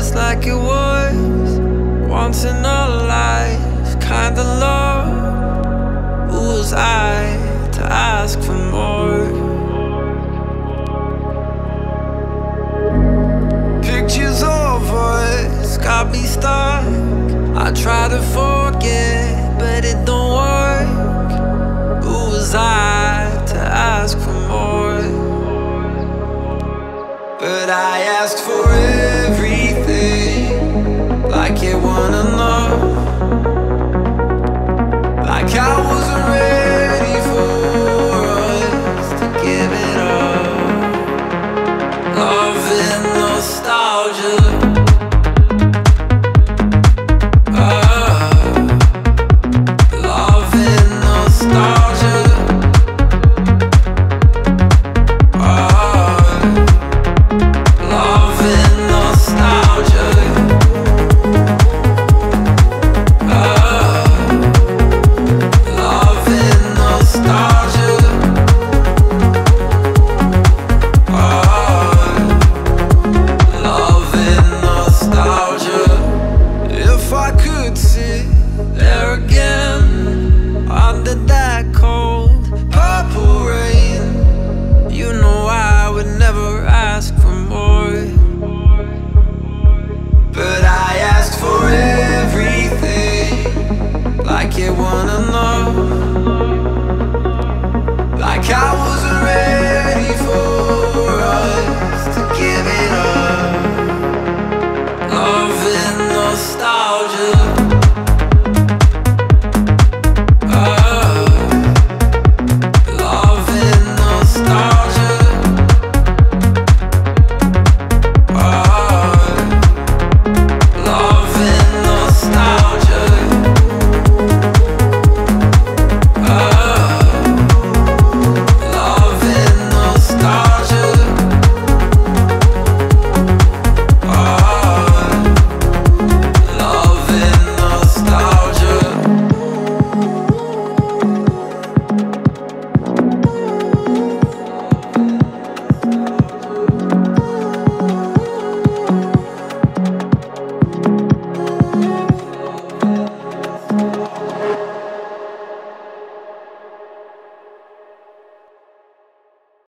just like it was. Once in a life kind of love. Who was I to ask for more? Pictures of us got me stuck. I try to forget, but it don't work. Who was I to ask for more? But I asked for nostalgia. could sit there again Under that cold purple rain. You know I would never ask for more But I asked for everything. Like you wanna know Like I